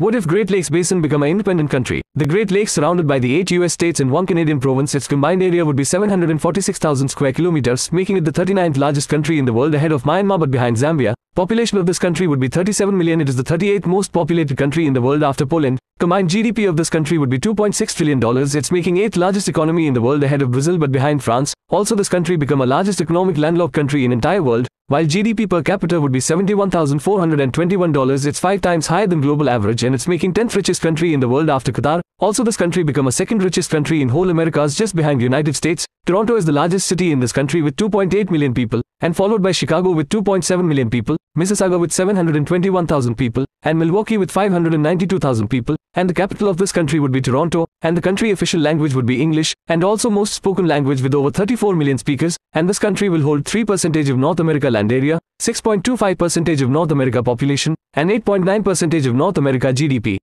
What if Great Lakes Basin become an independent country? The Great Lakes surrounded by the 8 US states and one Canadian province, its combined area would be 746,000 square kilometers, making it the 39th largest country in the world ahead of Myanmar but behind Zambia. Population of this country would be 37 million. It is the 38th most populated country in the world after Poland. Combined GDP of this country would be 2.6 trillion dollars. It's making 8th largest economy in the world ahead of Brazil but behind France. Also this country become a largest economic landlocked country in entire world. While GDP per capita would be $71,421, it's 5 times higher than global average and it's making 10th richest country in the world after Qatar. Also this country become a second richest country in whole Americas just behind United States. Toronto is the largest city in this country with 2.8 million people and followed by Chicago with 2.7 million people, Mississauga with 721,000 people, and Milwaukee with 592,000 people, and the capital of this country would be Toronto, and the country official language would be English, and also most spoken language with over 34 million speakers, and this country will hold 3% of North America land area, 6.25% of North America population, and 8.9% of North America GDP.